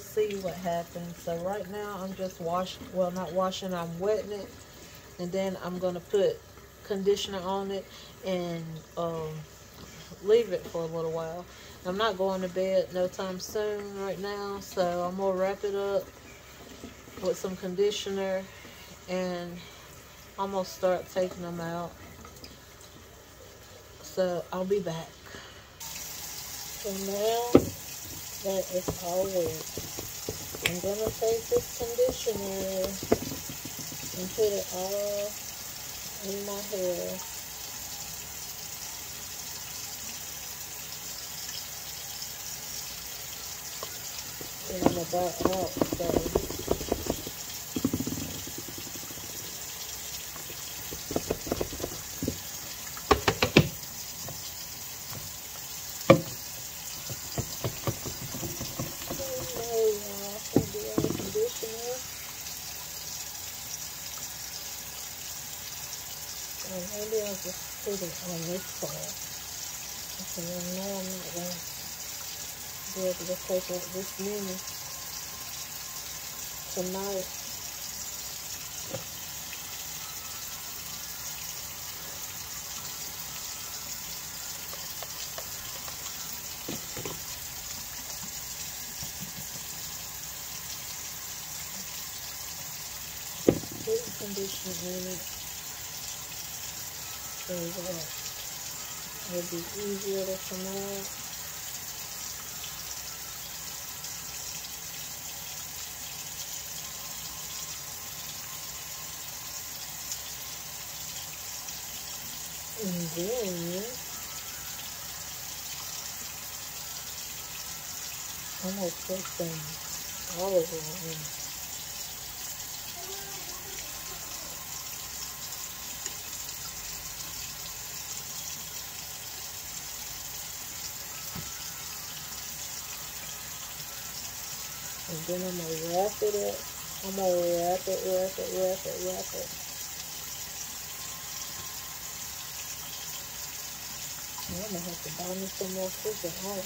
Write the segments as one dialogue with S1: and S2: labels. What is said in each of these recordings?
S1: see what happens. So right now I'm just washing, well not washing, I'm wetting it. And then I'm going to put conditioner on it and um, leave it for a little while. I'm not going to bed no time soon right now. So I'm going to wrap it up with some conditioner and I'm going to start taking them out. So I'll be back. So now that is all wet. I'm going to take this conditioner and put it all in my hair. And I'm about out, so maybe I'll just put it on this side. Okay, I know I'm not going to be able to take out this many tonight. Put conditioner in it so that it'll be easier to out. And then I'm gonna put some olive oil And then I'm going to wrap it up. I'm going to wrap it, wrap it, wrap it, wrap it. I'm going to have to buy me some more freaking oil.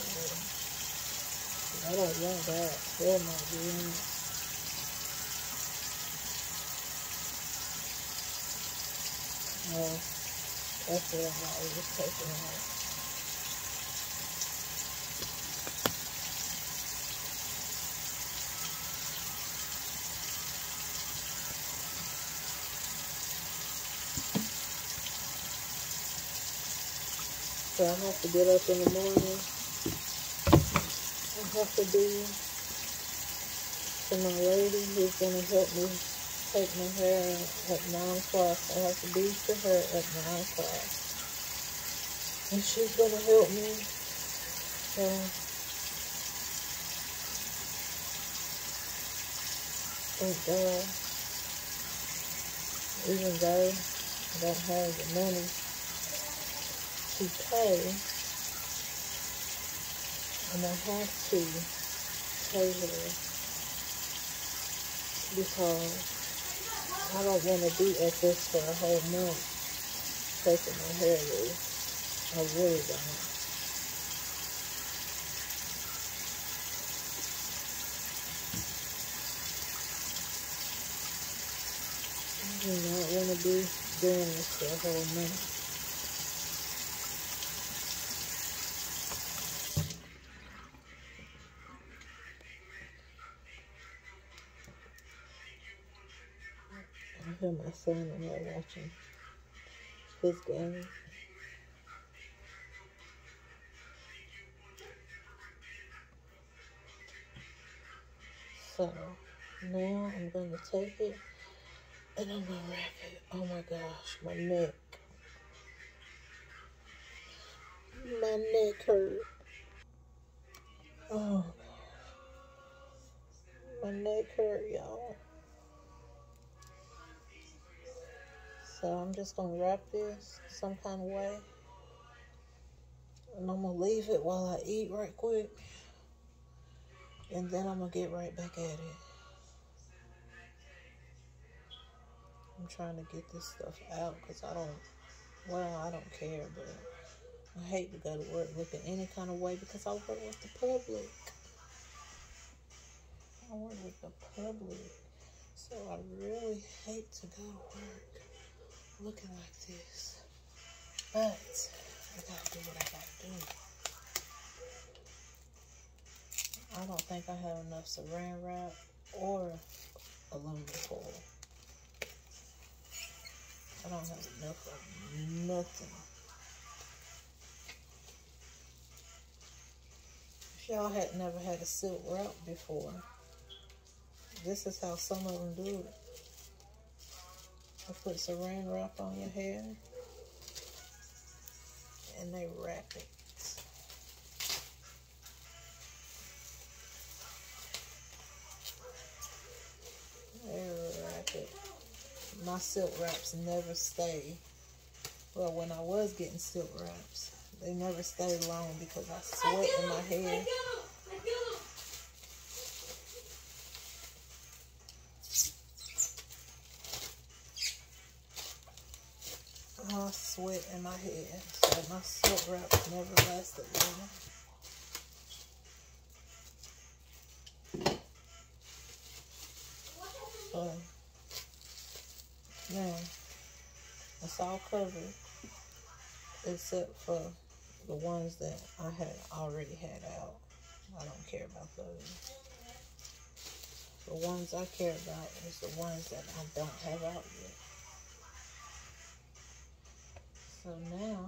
S1: I don't want that. Oh my goodness. Well, that's what I'm always taking out. So I have to get up in the morning. I have to be to my lady who's going to help me take my hair at 9 o'clock. I have to be to her at 9 o'clock. And she's going to help me. So, thank uh, God. Even though I don't have the money to pay, and I have to pay her because I don't want to be at this for a whole month taking my hair loose. I really don't. I do not want to be doing this for a whole month. Hear my son in there watching his game. So now I'm to take it and I'm to wrap it. Oh my gosh, my neck. My neck hurt. Oh, my neck hurt, y'all. So I'm just going to wrap this some kind of way. And I'm going to leave it while I eat right quick. And then I'm going to get right back at it. I'm trying to get this stuff out because I don't, well, I don't care, but I hate to go to work looking any kind of way because I work with the public. I work with the public, so I really hate to go to work looking like this. But I gotta do what I gotta do. I don't think I have enough saran wrap or aluminum foil. I don't have enough of nothing. If y'all had never had a silk wrap before, this is how some of them do it. I put saran wrap on your hair and they wrap it. They wrap it. My silk wraps never stay. Well, when I was getting silk wraps, they never stay long because I sweat in my hair. I sweat in my head, so my silk wraps never lasted long. So, now, it's all covered except for the ones that I had already had out. I don't care about those. The ones I care about is the ones that I don't have out yet. So now,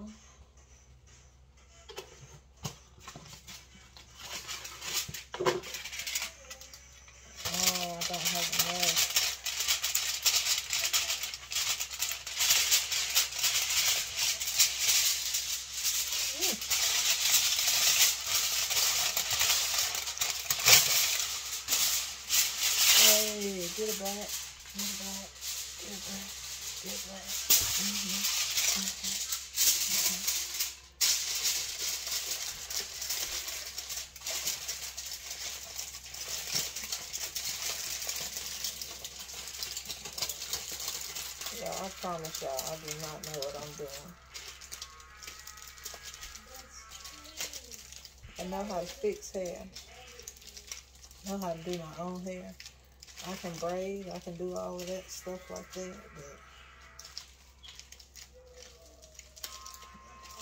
S1: oh, I don't have enough. Get it back, get it back, get it back, get it back. Mm-hmm. Mm-hmm. Yeah, I promise y'all, I do not know what I'm doing. I know how to fix hair. I know how to do my own hair. I can braid, I can do all of that stuff like that, but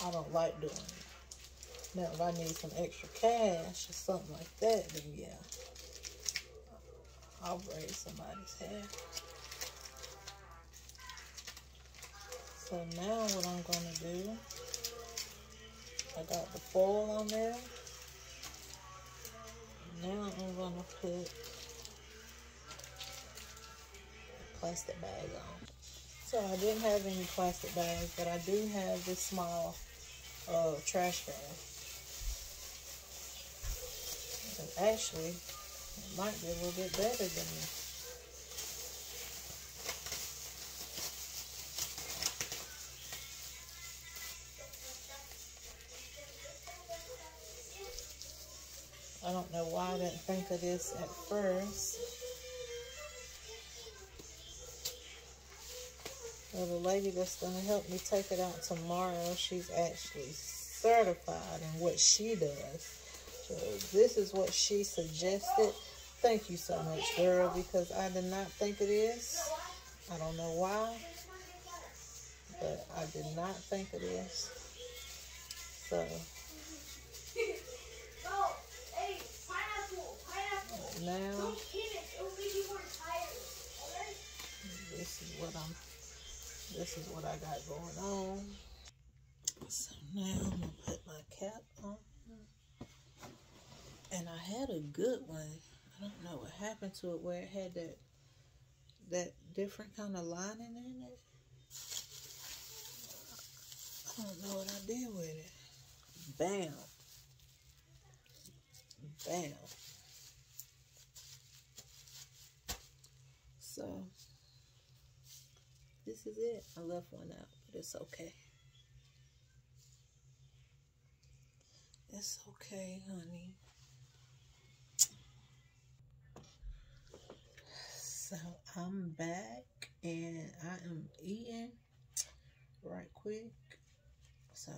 S1: I don't like doing it. Now, if I need some extra cash or something like that, then yeah, I'll braid somebody's hair. So now what I'm going to do, I got the foil on there. Now I'm going to put plastic bag on. So I didn't have any plastic bags, but I do have this small uh, trash bag. And actually, it might be a little bit better than this. I don't know why I didn't think of this at first. Well, the lady that's going to help me take it out tomorrow, she's actually certified in what she does. So this is what she suggested. Thank you so much, girl, because I did not think of this. I don't know why, but I did not think of this. So now this is what I'm this is what I got going on. So now I'm gonna put my cap on. And I had a good one. I don't know what happened to it where it had that that different kind of lining in it. I don't know what I did with it. Bam. Bam. So this is it. I left one out, but it's okay. It's okay, honey. So I'm back and I am eating right quick so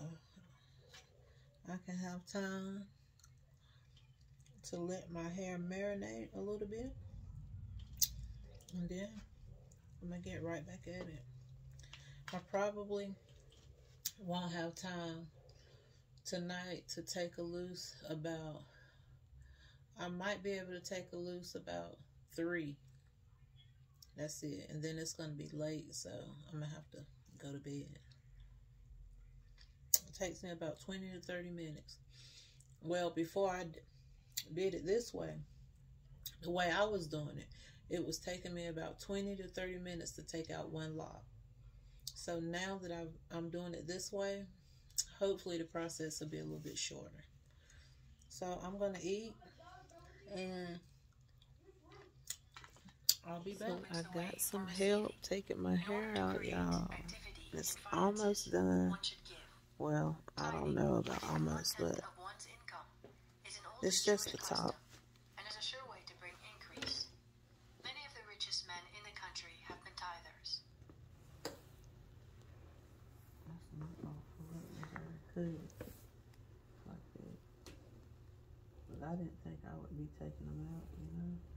S1: I can have time to let my hair marinate a little bit. And then I'm gonna get right back at it. I probably won't have time tonight to take a loose about I might be able to take a loose about three. That's it. And then it's gonna be late, so I'm gonna have to go to bed. It takes me about 20 to 30 minutes. Well, before I did it this way, the way I was doing it, it was taking me about 20 to 30 minutes to take out one lock. So now that i am doing it this way, hopefully the process will be a little bit shorter. So I'm going to eat and I'll be back. So I got some help taking my hair out, y'all. It's almost done. Well, I don't know about almost, but it's just the top. And is a sure way to bring increase. Many of the richest men in the country have been tithers. That's not Like that. But I didn't think I would be taking them out, you know.